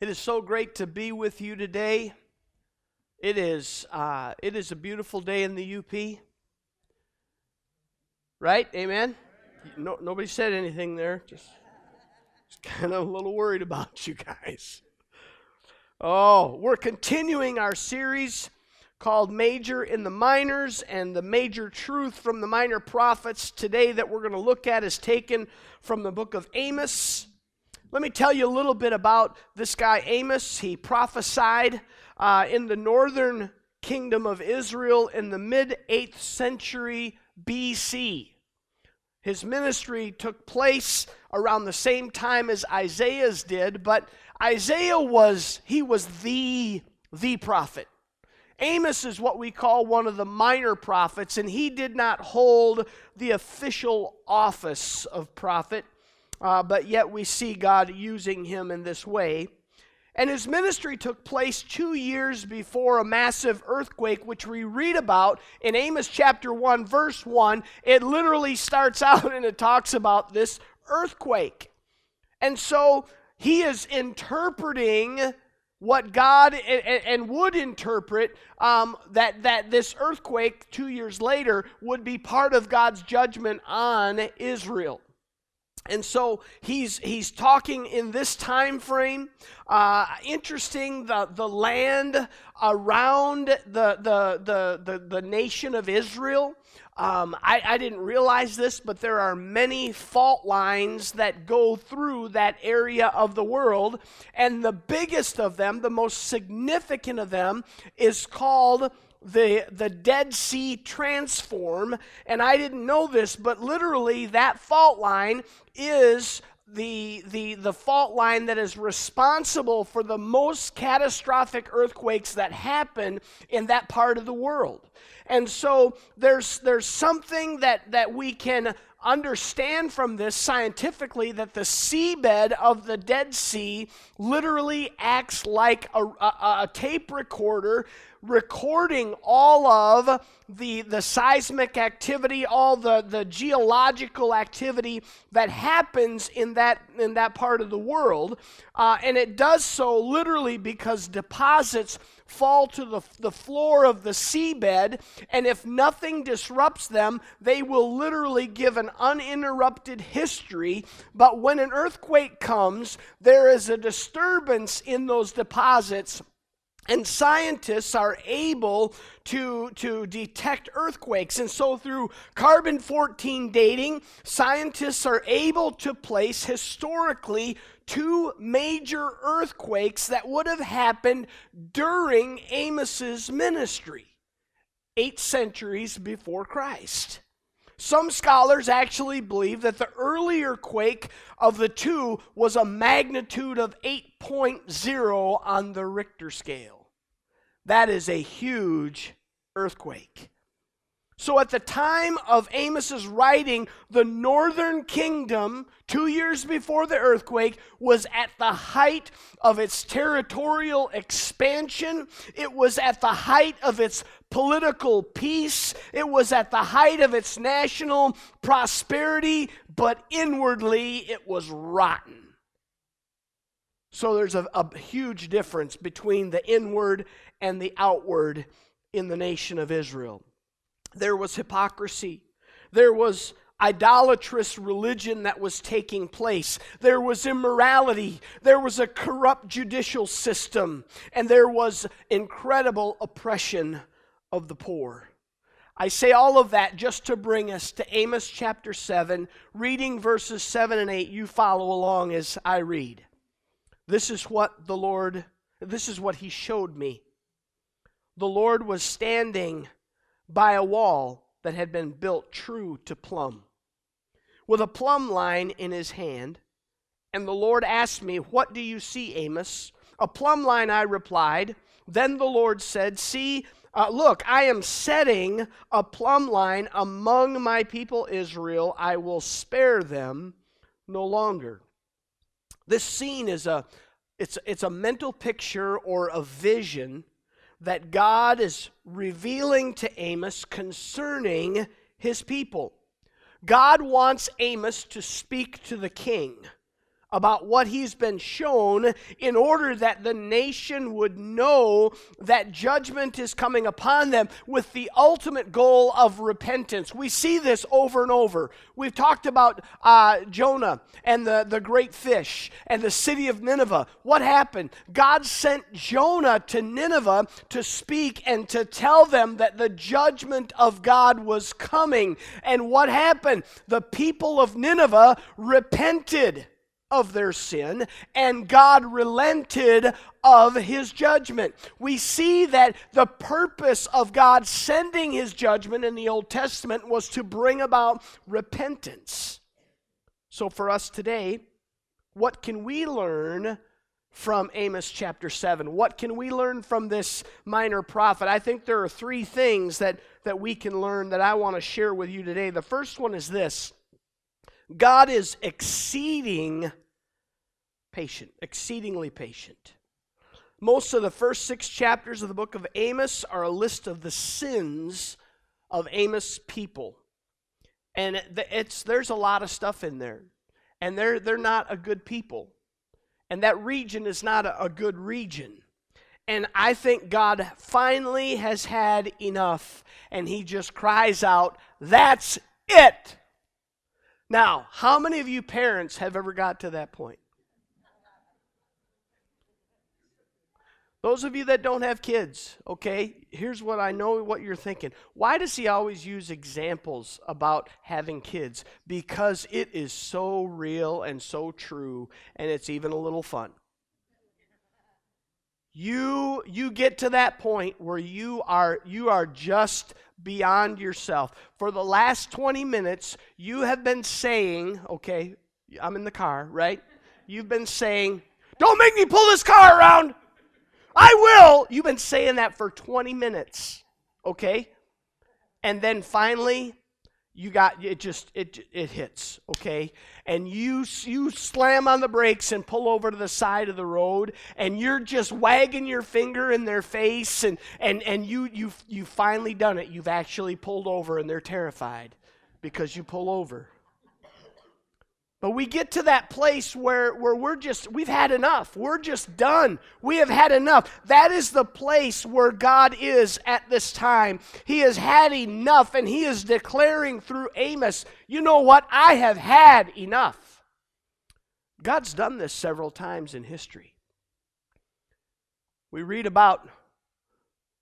It is so great to be with you today. It is, uh, it is a beautiful day in the UP. Right? Amen? No, nobody said anything there. Just, just kind of a little worried about you guys. Oh, we're continuing our series called Major in the Minors and the major truth from the minor prophets today that we're going to look at is taken from the book of Amos. Let me tell you a little bit about this guy, Amos. He prophesied uh, in the northern kingdom of Israel in the mid 8th century BC. His ministry took place around the same time as Isaiah's did, but Isaiah was, he was the, the prophet. Amos is what we call one of the minor prophets, and he did not hold the official office of prophet uh, but yet we see God using him in this way. And his ministry took place two years before a massive earthquake, which we read about in Amos chapter 1, verse 1. It literally starts out and it talks about this earthquake. And so he is interpreting what God and, would interpret um, that, that this earthquake two years later would be part of God's judgment on Israel. And so he's he's talking in this time frame. Uh, interesting, the the land around the the the the, the nation of Israel. Um, I, I didn't realize this, but there are many fault lines that go through that area of the world, and the biggest of them, the most significant of them, is called the, the Dead Sea transform. And I didn't know this, but literally that fault line is the, the, the fault line that is responsible for the most catastrophic earthquakes that happen in that part of the world. And so there's, there's something that, that we can understand from this scientifically that the seabed of the Dead Sea literally acts like a, a, a tape recorder recording all of the, the seismic activity, all the, the geological activity that happens in that, in that part of the world. Uh, and it does so literally because deposits fall to the, the floor of the seabed, and if nothing disrupts them, they will literally give an uninterrupted history. But when an earthquake comes, there is a disturbance in those deposits and scientists are able to, to detect earthquakes. And so, through carbon 14 dating, scientists are able to place historically two major earthquakes that would have happened during Amos's ministry, eight centuries before Christ. Some scholars actually believe that the earlier quake of the two was a magnitude of 8.0 on the Richter scale. That is a huge earthquake. So at the time of Amos's writing, the northern kingdom, two years before the earthquake, was at the height of its territorial expansion. It was at the height of its political peace. It was at the height of its national prosperity, but inwardly it was rotten. So there's a, a, huge difference between the inward and the outward in the nation of Israel. There was hypocrisy. There was idolatrous religion that was taking place. There was immorality. There was a corrupt judicial system. And there was incredible oppression of the poor. I say all of that just to bring us to Amos chapter 7, reading verses 7 and 8. You follow along as I read. This is what the Lord, this is what he showed me. The Lord was standing by a wall that had been built true to plumb, with a plumb line in his hand. And the Lord asked me, What do you see, Amos? A plumb line, I replied. Then the Lord said, See, uh, look, I am setting a plumb line among my people Israel. I will spare them no longer. This scene is a it's, it's a mental picture or a vision that God is revealing to Amos concerning his people. God wants Amos to speak to the king about what he's been shown in order that the nation would know that judgment is coming upon them with the ultimate goal of repentance. We see this over and over. We've talked about uh, Jonah and the, the great fish and the city of Nineveh. What happened? God sent Jonah to Nineveh to speak and to tell them that the judgment of God was coming. And what happened? The people of Nineveh repented of their sin, and God relented of his judgment. We see that the purpose of God sending his judgment in the Old Testament was to bring about repentance. So, for us today, what can we learn from Amos chapter 7? What can we learn from this minor prophet? I think there are three things that, that we can learn that I want to share with you today. The first one is this God is exceeding patient, exceedingly patient. Most of the first six chapters of the book of Amos are a list of the sins of Amos' people. And it's, there's a lot of stuff in there. And they're, they're not a good people. And that region is not a, a good region. And I think God finally has had enough. And he just cries out, That's it! Now, how many of you parents have ever got to that point? Those of you that don't have kids, okay, here's what I know what you're thinking. Why does he always use examples about having kids? Because it is so real and so true, and it's even a little fun. You you get to that point where you are you are just beyond yourself. For the last 20 minutes, you have been saying, okay, I'm in the car, right? You've been saying, "Don't make me pull this car around." I will. You've been saying that for 20 minutes, okay? And then finally, you got it just it it hits okay? And you you slam on the brakes and pull over to the side of the road and you're just wagging your finger in their face and and and you you you finally done it. You've actually pulled over and they're terrified because you pull over but we get to that place where, where we're just, we've had enough. We're just done. We have had enough. That is the place where God is at this time. He has had enough, and He is declaring through Amos, you know what? I have had enough. God's done this several times in history. We read about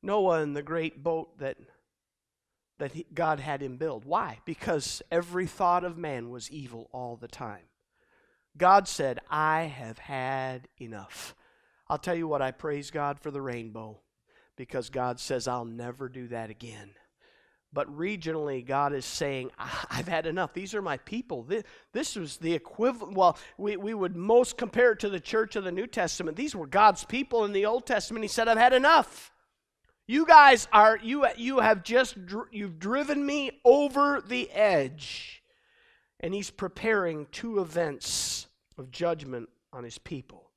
Noah and the great boat that that he, God had him build. Why? Because every thought of man was evil all the time. God said, I have had enough. I'll tell you what, I praise God for the rainbow because God says, I'll never do that again. But regionally, God is saying, I've had enough. These are my people. This, was the equivalent. Well, we, we would most compare it to the church of the New Testament. These were God's people in the Old Testament. He said, I've had enough. You guys are you you have just you've driven me over the edge. And he's preparing two events of judgment on his people.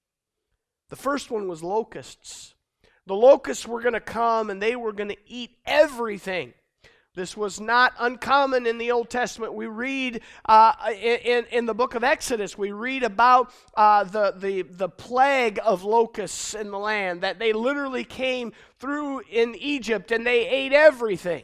The first one was locusts. The locusts were going to come and they were going to eat everything this was not uncommon in the Old Testament. We read uh, in, in the book of Exodus, we read about uh, the, the, the plague of locusts in the land, that they literally came through in Egypt and they ate everything.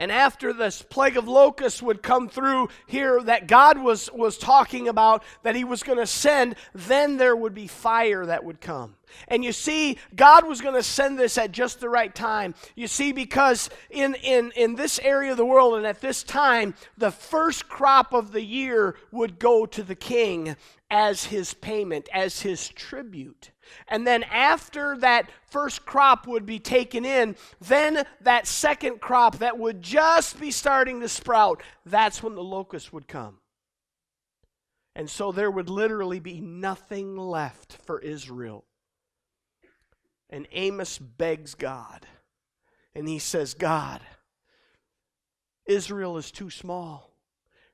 And after this plague of locusts would come through here that God was, was talking about, that He was going to send, then there would be fire that would come. And you see, God was going to send this at just the right time. You see, because in, in, in this area of the world and at this time, the first crop of the year would go to the king as his payment, as his tribute. And then after that first crop would be taken in, then that second crop that would just be starting to sprout, that's when the locust would come. And so there would literally be nothing left for Israel and Amos begs God. And he says, God, Israel is too small.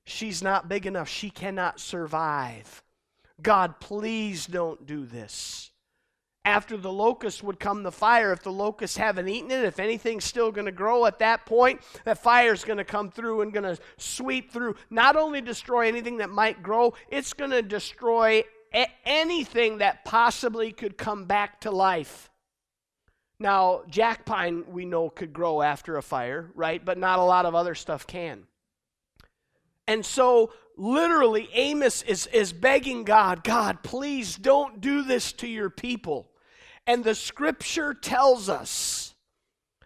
She's not big enough. She cannot survive. God, please don't do this. After the locust would come the fire. If the locusts haven't eaten it, if anything's still going to grow at that point, that fire's going to come through and going to sweep through, not only destroy anything that might grow, it's going to destroy a- anything that possibly could come back to life. Now, jack pine we know could grow after a fire, right? But not a lot of other stuff can. And so literally Amos is, is begging God, God, please don't do this to your people. And the scripture tells us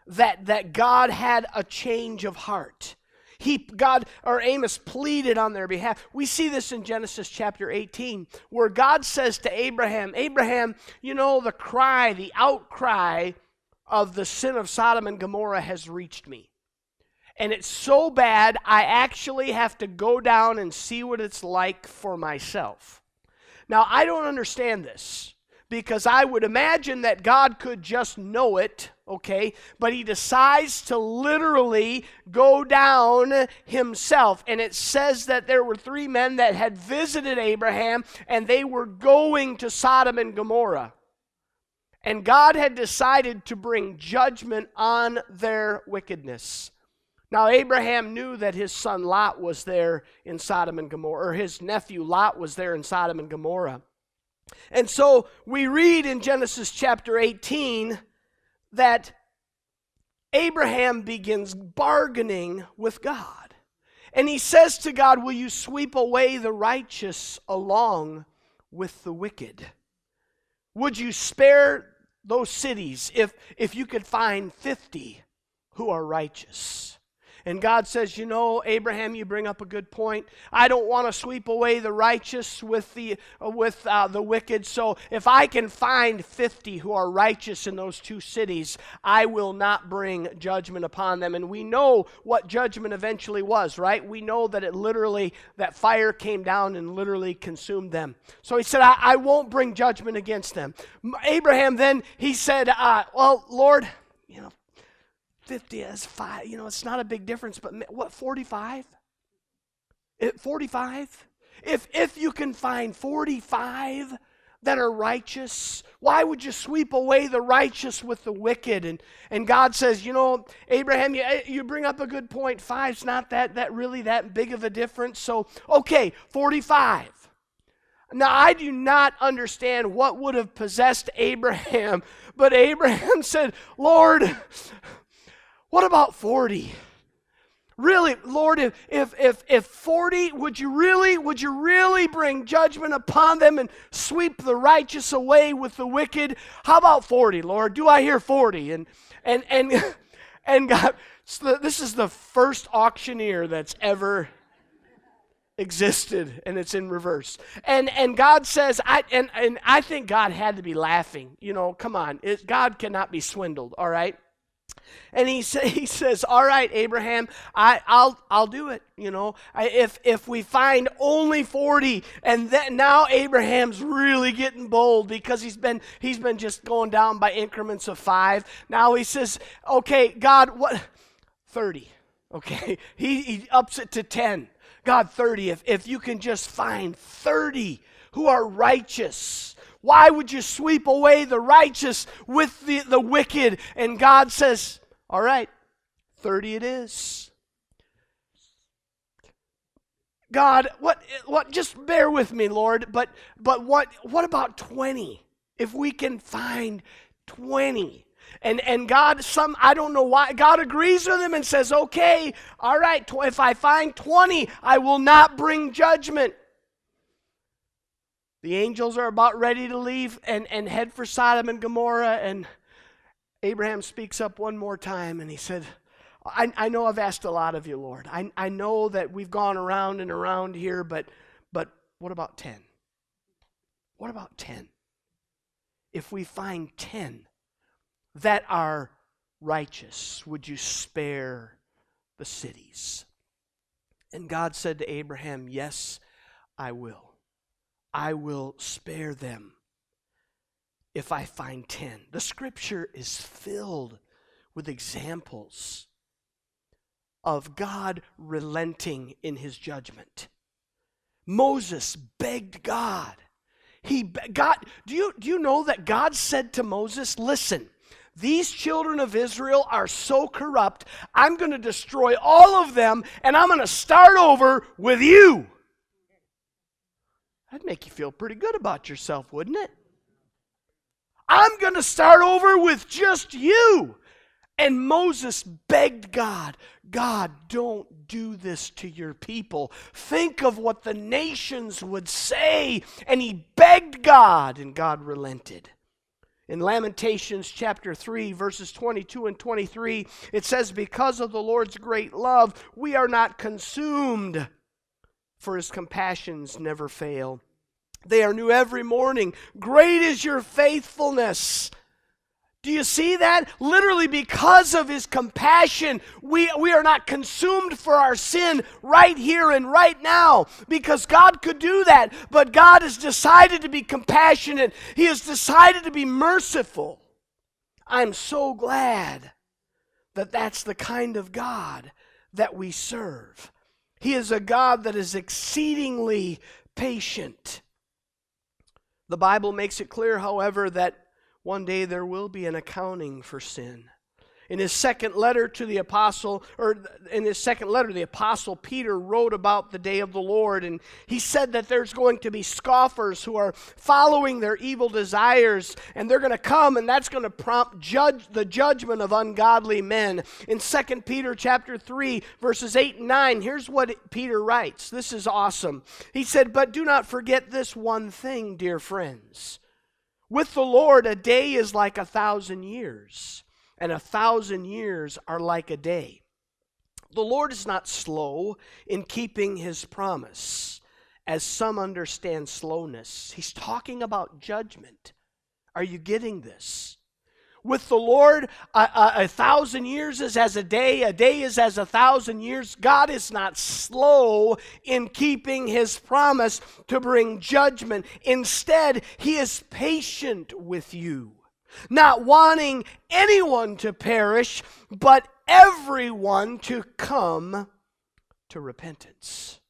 that, that God had a change of heart. He, God, or Amos pleaded on their behalf. We see this in Genesis chapter 18, where God says to Abraham, Abraham, you know, the cry, the outcry of the sin of Sodom and Gomorrah has reached me. And it's so bad, I actually have to go down and see what it's like for myself. Now, I don't understand this because I would imagine that God could just know it, okay? But he decides to literally go down himself. And it says that there were three men that had visited Abraham and they were going to Sodom and Gomorrah. And God had decided to bring judgment on their wickedness. Now, Abraham knew that his son Lot was there in Sodom and Gomorrah, or his nephew Lot was there in Sodom and Gomorrah. And so we read in Genesis chapter 18 that Abraham begins bargaining with God. And he says to God, Will you sweep away the righteous along with the wicked? Would you spare those cities if, if you could find 50 who are righteous? And God says, You know, Abraham, you bring up a good point. I don't want to sweep away the righteous with the, with, uh, the wicked. So if I can find 50 who are righteous in those two cities, I will not bring judgment upon them. And we know what judgment eventually was, right? We know that it literally, that fire came down and literally consumed them. So he said, I, I won't bring judgment against them. Abraham then, he said, uh, Well, Lord, you know, 50 is five. You know, it's not a big difference, but what, 45? 45? If, if you can find 45 that are righteous, why would you sweep away the righteous with the wicked? And, and God says, you know, Abraham, you, eh, you bring up a good point. Five's not that, that really that big of a difference. So, okay, 45. Now, I do not understand what would have possessed Abraham, but Abraham said, Lord, what about 40? Really, Lord, if, if, if, if 40, would you really, would you really bring judgment upon them and sweep the righteous away with the wicked? How about 40, Lord? Do I hear 40? And, and, and, and God, so this is the first auctioneer that's ever existed and it's in reverse and and god says i and, and i think god had to be laughing you know come on it, god cannot be swindled all right and he, say, he says, All right, Abraham, I, I'll, I'll do it. You know, I, if, if we find only 40, and then now Abraham's really getting bold because he's been, he's been just going down by increments of five. Now he says, Okay, God, what? 30. Okay, he, he ups it to 10. God, 30. If, if you can just find 30 who are righteous, why would you sweep away the righteous with the, the wicked? And God says, All right, 30 it is. God, what what just bear with me, Lord, but but what what about 20? If we can find 20. And and God some I don't know why God agrees with him and says, "Okay, all right, tw- if I find 20, I will not bring judgment." The angels are about ready to leave and, and head for Sodom and Gomorrah. And Abraham speaks up one more time and he said, I, I know I've asked a lot of you, Lord. I, I know that we've gone around and around here, but, but what about 10? What about 10? If we find 10 that are righteous, would you spare the cities? And God said to Abraham, Yes, I will. I will spare them if I find 10. The scripture is filled with examples of God relenting in his judgment. Moses begged God. He God, do you do you know that God said to Moses, "Listen, these children of Israel are so corrupt. I'm going to destroy all of them and I'm going to start over with you." That'd make you feel pretty good about yourself, wouldn't it? I'm going to start over with just you. And Moses begged God, God, don't do this to your people. Think of what the nations would say. And he begged God, and God relented. In Lamentations chapter 3, verses 22 and 23, it says, Because of the Lord's great love, we are not consumed, for his compassions never fail. They are new every morning. Great is your faithfulness. Do you see that? Literally, because of his compassion, we, we are not consumed for our sin right here and right now. Because God could do that, but God has decided to be compassionate, He has decided to be merciful. I'm so glad that that's the kind of God that we serve. He is a God that is exceedingly patient. The Bible makes it clear, however, that one day there will be an accounting for sin. In his second letter to the apostle, or in his second letter, the apostle Peter wrote about the day of the Lord, and he said that there's going to be scoffers who are following their evil desires, and they're going to come, and that's going to prompt judge the judgment of ungodly men. In 2 Peter chapter 3, verses 8 and 9, here's what Peter writes. This is awesome. He said, But do not forget this one thing, dear friends. With the Lord, a day is like a thousand years, and a thousand years are like a day. The Lord is not slow in keeping his promise, as some understand slowness. He's talking about judgment. Are you getting this? With the Lord, a, a, a, thousand years is as a day, a day is as a thousand years. God is not slow in keeping his promise to bring judgment. Instead, he is patient with you, not wanting anyone to perish, but everyone to come to repentance.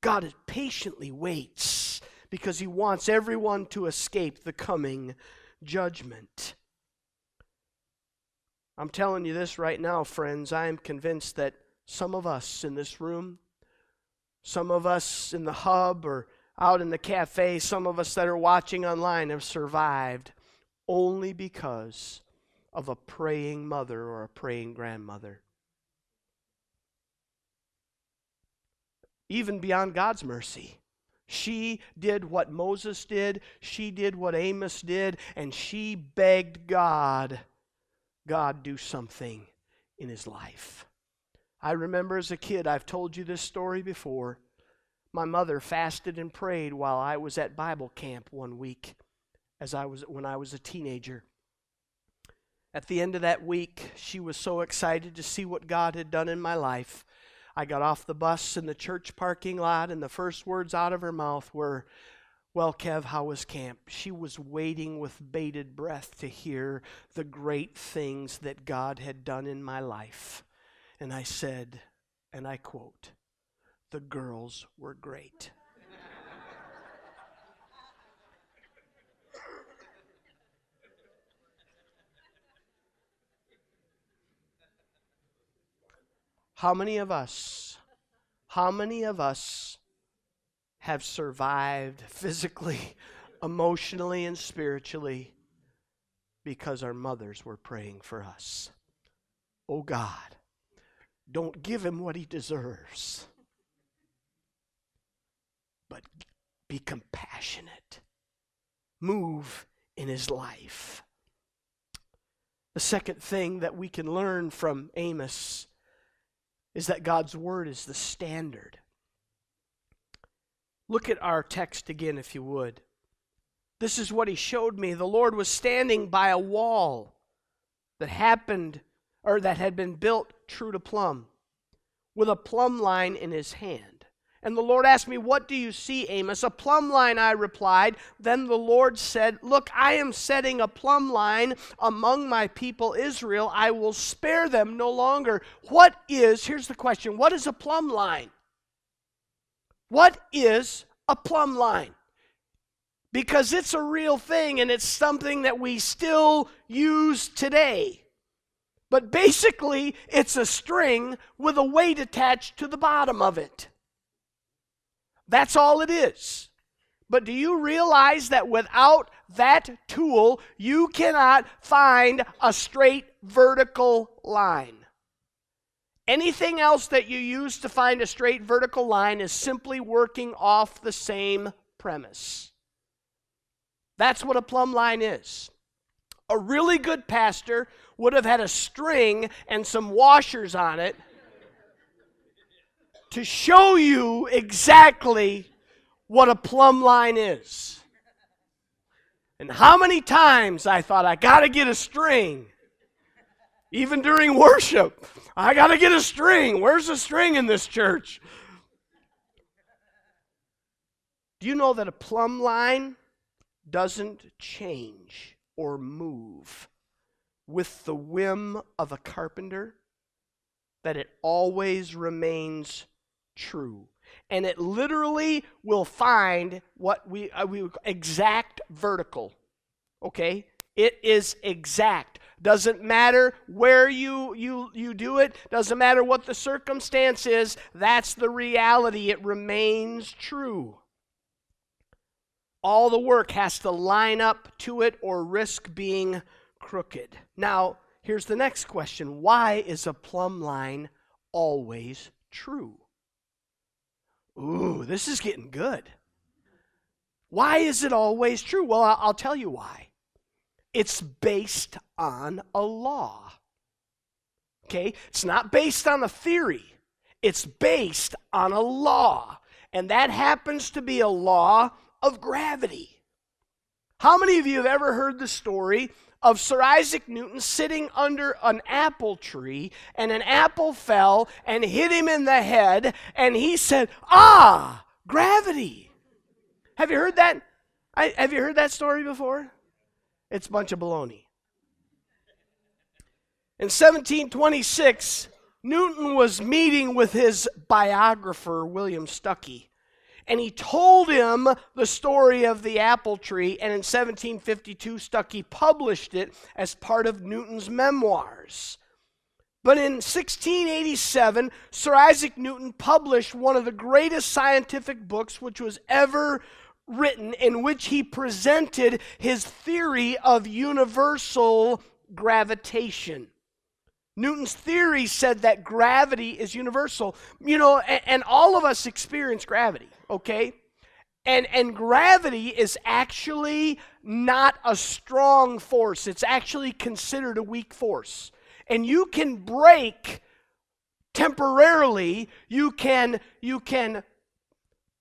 God patiently waits because he wants everyone to escape the coming judgment. I'm telling you this right now, friends. I am convinced that some of us in this room, some of us in the hub or out in the cafe, some of us that are watching online have survived only because of a praying mother or a praying grandmother. Even beyond God's mercy. She did what Moses did, she did what Amos did, and she begged God God do something in his life. I remember as a kid, I've told you this story before. My mother fasted and prayed while I was at Bible camp one week as I was when I was a teenager. At the end of that week, she was so excited to see what God had done in my life. I got off the bus in the church parking lot, and the first words out of her mouth were, well, Kev, how was camp? She was waiting with bated breath to hear the great things that God had done in my life. And I said, and I quote, the girls were great. How many of us, how many of us have survived physically, emotionally, and spiritually because our mothers were praying for us. Oh God, don't give him what he deserves, but be compassionate. Move in his life. The second thing that we can learn from Amos is that God's word is the standard. Look at our text again, if you would. This is what he showed me. The Lord was standing by a wall that happened, or that had been built true to plumb, with a plumb line in his hand. And the Lord asked me, What do you see, Amos? A plumb line, I replied. Then the Lord said, Look, I am setting a plumb line among my people Israel. I will spare them no longer. What is, here's the question, what is a plumb line? What is a plumb line? because it's a real thing and it's something that we still use today. But basically, it's a string with a weight attached to the bottom of it. That's all it is. But do you realize that without that tool, you cannot find a straight vertical line? Anything else that you use to find a straight vertical line is simply working off the same premise. That's what a plumb line is. A really good pastor would have had a string and some washers on it to show you exactly what a plumb line is. And how many times I thought, I got to get a string. Even during worship, I got to get a string. Where's the string in this church? Do you know that a plumb line doesn't change or move with the whim of a carpenter? That it always remains true. And it literally will find what we, uh, we exact vertical. Okay? It is exact. Doesn't matter where you, you, you do it, doesn't matter what the circumstance is, that's the reality. It remains true. All the work has to line up to it or risk being crooked. Now, here's the next question Why is a plumb line always true? Ooh, this is getting good. Why is it always true? Well, I'll tell you why. It's based on a law. Okay? It's not based on a theory, it's based on a law. And that happens to be a law of gravity. How many of you have ever heard the story of Sir Isaac Newton sitting under an apple tree and an apple fell and hit him in the head and he said, Ah, gravity. Have you heard that? I, have you heard that story before? It's a bunch of baloney. In 1726, Newton was meeting with his biographer, William Stuckey, and he told him the story of the apple tree, and in 1752, Stuckey published it as part of Newton's memoirs. But in 1687, Sir Isaac Newton published one of the greatest scientific books which was ever written in which he presented his theory of universal gravitation. Newton's theory said that gravity is universal. You know, and, and, all of us experience gravity, okay? And, and gravity is actually not a strong force, it's actually considered a weak force. And you can break temporarily, you can, you can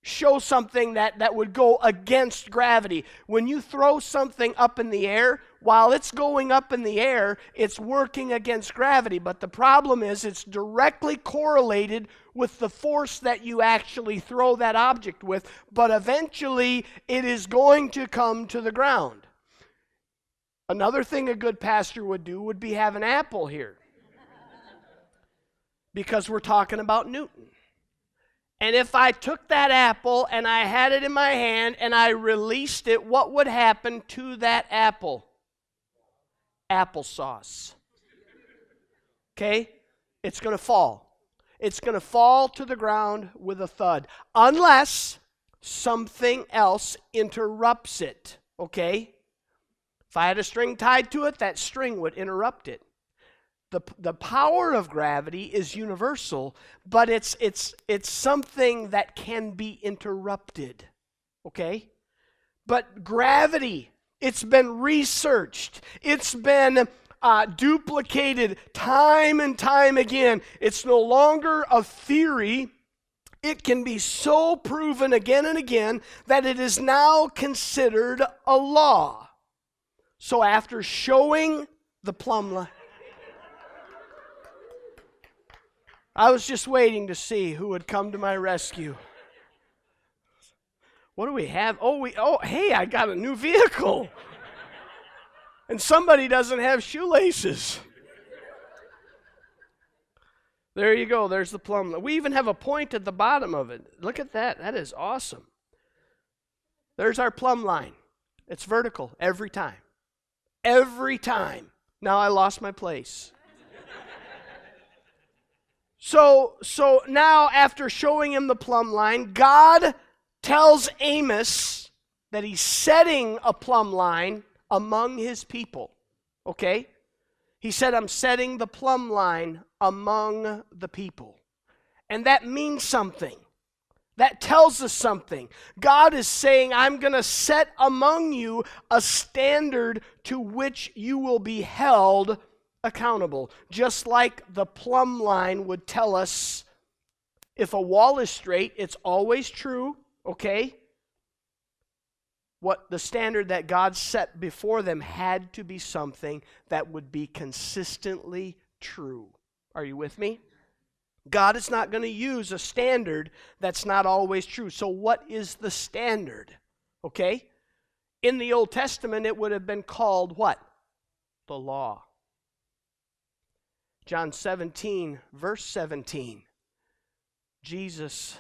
show something that, that would go against gravity. When you throw something up in the air, while it's going up in the air, it's working against gravity. But the problem is it's directly correlated with the force that you actually throw that object with, but eventually it is going to come to the ground. Another thing a good pastor would do would be have an apple here. because we're talking about Newton. And if I took that apple and I had it in my hand and I released it, what would happen to that apple? Applesauce. Okay? It's going to fall. It's going to fall to the ground with a thud, unless something else interrupts it. Okay? If I had a string tied to it, that string would interrupt it the, the power of gravity is universal, but it's, it's, it's something that can be interrupted. Okay? But gravity, it's been researched, it's been uh, duplicated time and time again. It's no longer a theory. It can be so proven again and again that it is now considered a law. So, after showing the plumb line, I was just waiting to see who would come to my rescue. What do we have? Oh, we oh, hey, I got a new vehicle. and somebody doesn't have shoelaces. There you go. There's the plumb. Line. We even have a point at the bottom of it. Look at that. That is awesome. There's our plumb line. It's vertical every time. Every time. Now I lost my place. so so now after showing him the plumb line, God tells Amos that he's setting a plumb line among his people. Okay? He said, I'm setting the plumb line among the people. And that means something. That tells us something. God is saying, I'm going to set among you a standard to which you will be held accountable. Just like the plumb line would tell us if a wall is straight, it's always true, okay? What the standard that God set before them had to be something that would be consistently true. Are you with me? God is not going to use a standard that's not always true. So, what is the standard? Okay? In the Old Testament, it would have been called what? The law. John 17, verse 17. Jesus,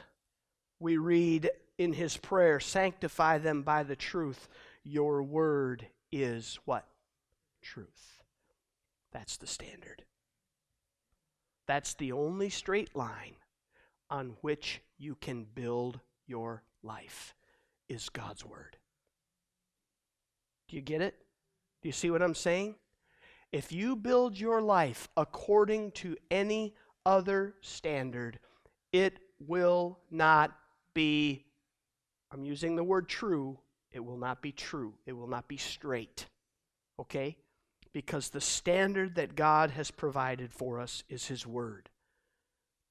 we read in his prayer, sanctify them by the truth. Your word is what? Truth. That's the standard. That's the only straight line on which you can build your life is God's word. Do you get it? Do you see what I'm saying? If you build your life according to any other standard, it will not be, I'm using the word true, it will not be true. It will not be straight. Okay? because the standard that God has provided for us is his word.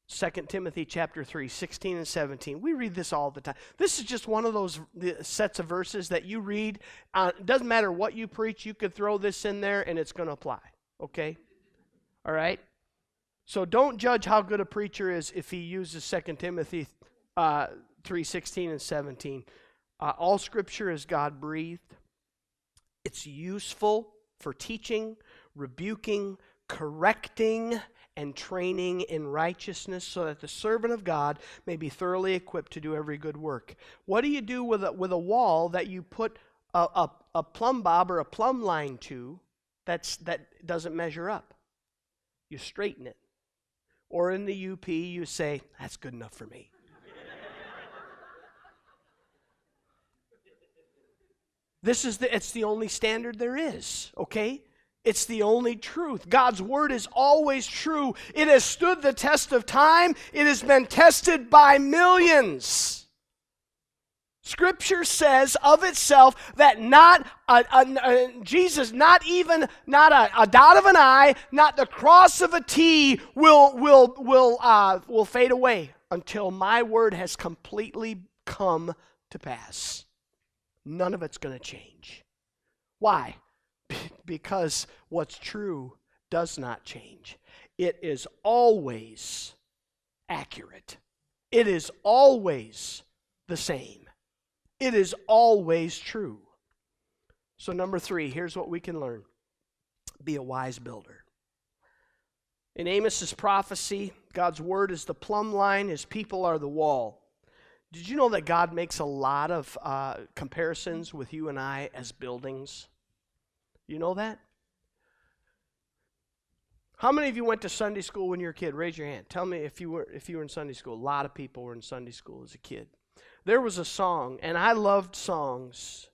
2 Timothy chapter 3, 16 and 17. We read this all the time. This is just one of those sets of verses that you read. Uh, it doesn't matter what you preach, you could throw this in there and it's going to apply. Okay? All right? So don't judge how good a preacher is if he uses 2 Timothy uh, 3, 16 and 17. Uh, all scripture is God breathed, it's useful for teaching, rebuking, correcting, and training in righteousness so that the servant of God may be thoroughly equipped to do every good work. What do you do with a, with a wall that you put a, a, a plumb bob or a plumb line to that's, that doesn't measure up? You straighten it. Or in the UP, you say, that's good enough for me. This is the it's the only standard there is, okay? It's the only truth. God's word is always true. It has stood the test of time. It has been tested by millions. Scripture says of itself that not a, a, a, Jesus, not even not a, dot of an I, not the cross of a T will will will uh, will fade away until my word has completely come to pass none of it's going to change. Why? because what's true does not change. It is always accurate. It is always the same. It is always true. So, number three, here's what we can learn be a wise builder. In Amos's prophecy, God's word is the plumb line, his people are the wall. Did you know that God makes a lot of uh, comparisons with you and I as buildings? You know that? How many of you went to Sunday school when you were a kid? Raise your hand. Tell me if you were if you were in Sunday school. A lot of people were in Sunday school as a kid. There was a song, and I loved songs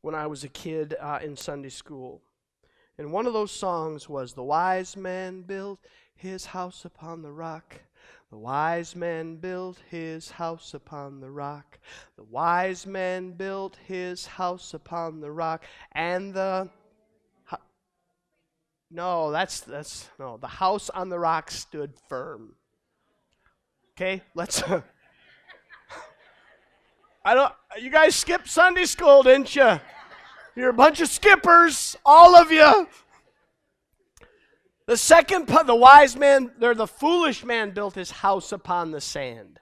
when I was a kid uh, in Sunday school. And one of those songs was "The wise man built his house upon the rock." The wise man built his house upon the rock. The wise man built his house upon the rock. And the. No, that's, that's, no. The house on the rock stood firm. Okay, let's. I don't. You guys skipped Sunday school, didn't you? You're a bunch of skippers, all of you. The second, the wise man, or the foolish man built his house upon the sand.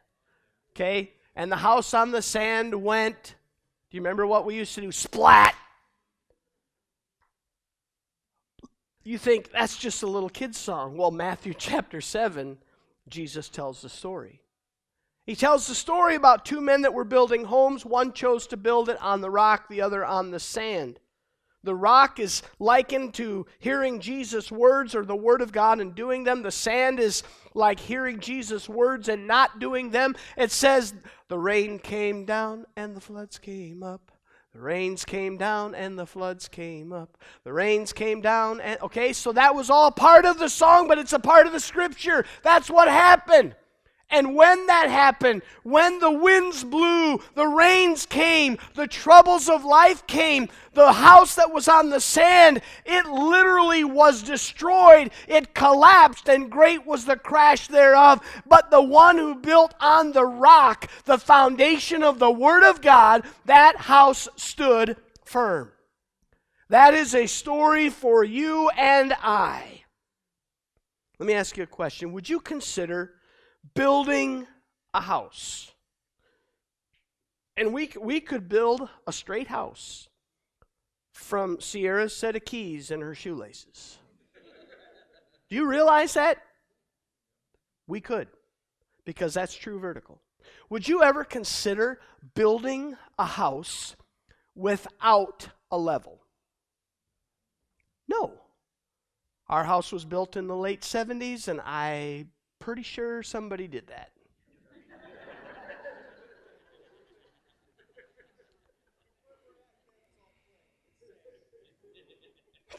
Okay? And the house on the sand went, do you remember what we used to do? Splat! You think that's just a little kid's song. Well, Matthew chapter 7, Jesus tells the story. He tells the story about two men that were building homes. One chose to build it on the rock, the other on the sand. The rock is likened to hearing Jesus' words or the Word of God and doing them. The sand is like hearing Jesus' words and not doing them. It says, The rain came down and the floods came up. The rains came down and the floods came up. The rains came down and okay, so that was all part of the song, but it's a part of the scripture. That's what happened. And when that happened, when the winds blew, the rains came, the troubles of life came, the house that was on the sand, it literally was destroyed. It collapsed, and great was the crash thereof. But the one who built on the rock, the foundation of the Word of God, that house stood firm. That is a story for you and I. Let me ask you a question. Would you consider building a house. And we, we could build a straight house from Sierra's set of keys and her shoelaces. Do you realize that? We could, because that's true vertical. Would you ever consider building a house without a level? No. Our house was built in the late 70s, and I pretty sure somebody did that.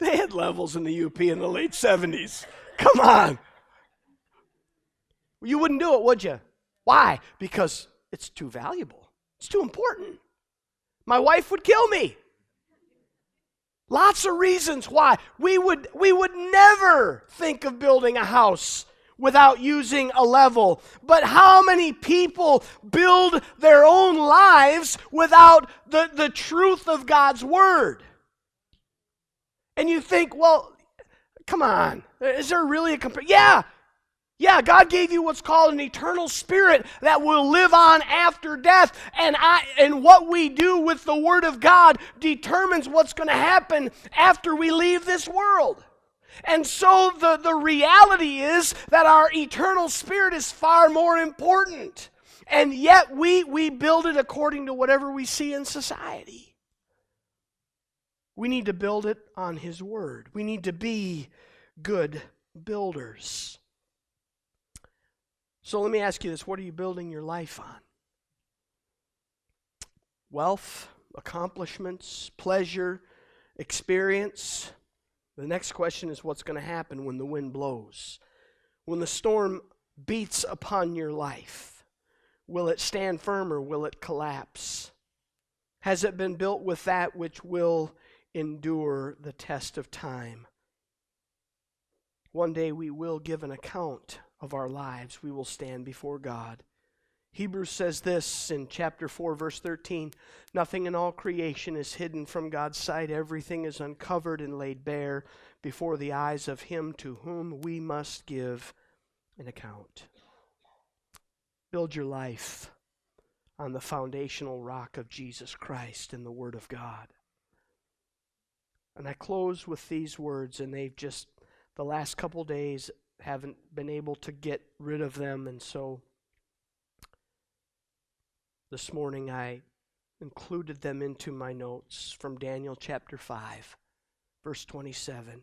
they had levels in the UP in the late 70s. Come on. You wouldn't do it, would you? Why? Because it's too valuable. It's too important. My wife would kill me. Lots of reasons why we would we would never think of building a house without using a level. But how many people build their own lives without the, the truth of God's Word? And you think, well, come on, is there really a comparison? Yeah, yeah, God gave you what's called an eternal spirit that will live on after death. And I and what we do with the word of God determines what's going to happen after we leave this world. And so the, the reality is that our eternal spirit is far more important. And yet we, we build it according to whatever we see in society. We need to build it on His Word. We need to be good builders. So let me ask you this what are you building your life on? Wealth, accomplishments, pleasure, experience? The next question is what's going to happen when the wind blows? When the storm beats upon your life, will it stand firm or will it collapse? Has it been built with that which will endure the test of time? One day we will give an account of our lives. We will stand before God. Hebrews says this in chapter 4, verse 13 Nothing in all creation is hidden from God's sight. Everything is uncovered and laid bare before the eyes of Him to whom we must give an account. Build your life on the foundational rock of Jesus Christ and the Word of God. And I close with these words, and they've just, the last couple days, haven't been able to get rid of them, and so this morning I included them into my notes from Daniel chapter 5, verse 27.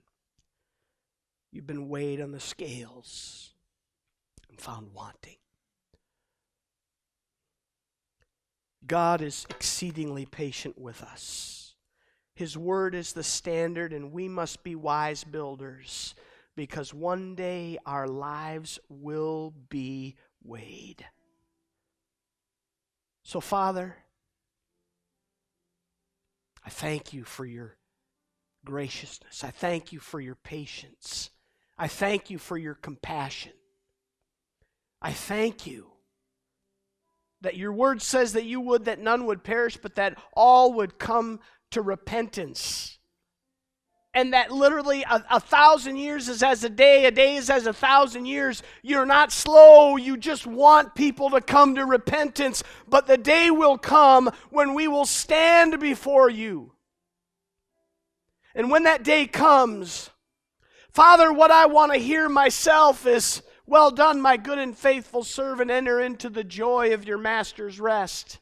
You've been weighed on the scales and found wanting. God is exceedingly patient with us. His word is the standard, and we must be wise builders because one day our lives will be weighed. So, Father, I thank you for your graciousness. I thank you for your patience. I thank you for your compassion. I thank you that your word says that you would that none would perish, but that all would come to repentance and that literally a, a, thousand years is as a day, a day is as a thousand years. You're not slow, you just want people to come to repentance. But the day will come when we will stand before you. And when that day comes, Father, what I want to hear myself is Well done, my good and faithful servant. Enter into the joy of your master's rest.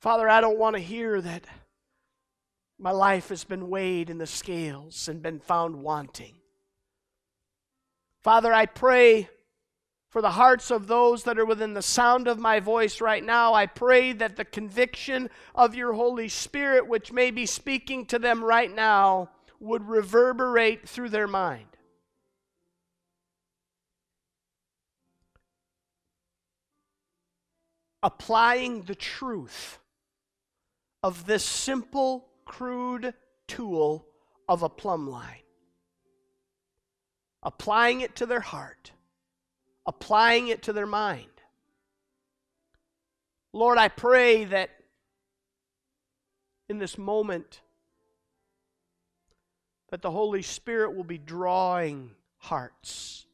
Father, I don't want to hear that my life has been weighed in the scales and been found wanting. Father, I pray for the hearts of those that are within the sound of my voice right now. I pray that the conviction of your Holy Spirit, which may be speaking to them right now, would reverberate through their mind. Applying the truth of this simple, crude tool of a plumb line. Applying it to their heart, applying it to their mind. Lord, I pray that in this moment, that the Holy Spirit will be drawing hearts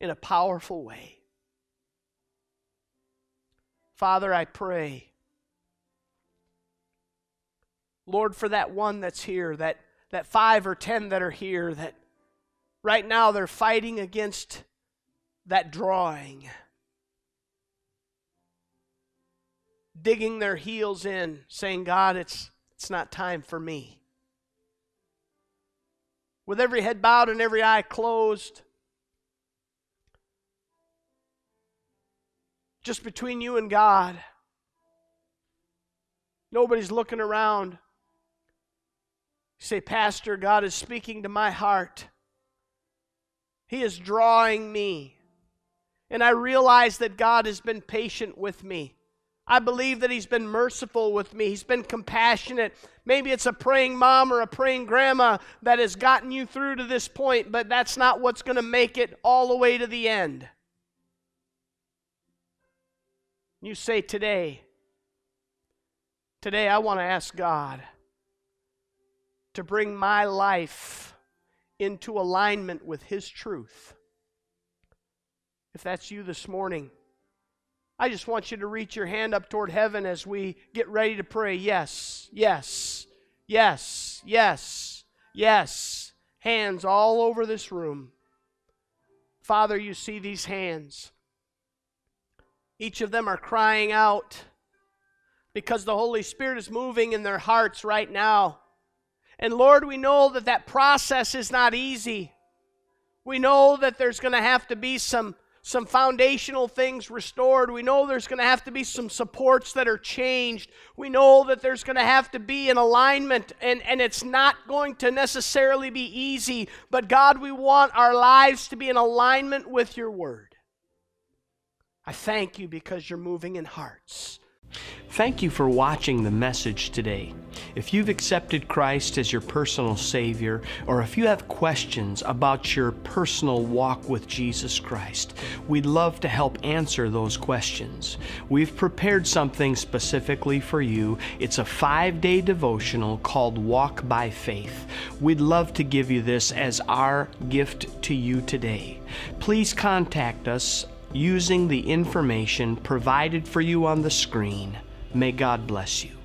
in a powerful way. Father, I pray Lord, for that one that's here, that, that five or ten that are here, that right now they're fighting against that drawing, digging their heels in, saying, God, it's, it's not time for me. With every head bowed and every eye closed, just between you and God. Nobody's looking around say, Pastor, God is speaking to my heart. He is drawing me. And I realize that God has been patient with me. I believe that He's been merciful with me. He's been compassionate. Maybe it's a praying mom or a praying grandma that has gotten you through to this point, but that's not what's going to make it all the way to the end. You say, Today, today I want to ask God to bring my life into alignment with His truth. If that's you this morning, I just want you to reach your hand up toward heaven as we get ready to pray. Yes, yes, yes, yes, yes. Hands all over this room. Father, you see these hands. Each of them are crying out because the Holy Spirit is moving in their hearts right now. And Lord, we know that that process is not easy. We know that there's going to have to be some some foundational things restored. We know there's going to have to be some supports that are changed. We know that there's going to have to be an alignment, and, and it's not going to necessarily be easy. But God, we want our lives to be in alignment with your word. I thank you because you're moving in hearts. Thank you for watching the message today. If you've accepted Christ as your personal Savior, or if you have questions about your personal walk with Jesus Christ, we'd love to help answer those questions. We've prepared something specifically for you. It's a five day devotional called Walk by Faith. We'd love to give you this as our gift to you today. Please contact us using the information provided for you on the screen. May God bless you.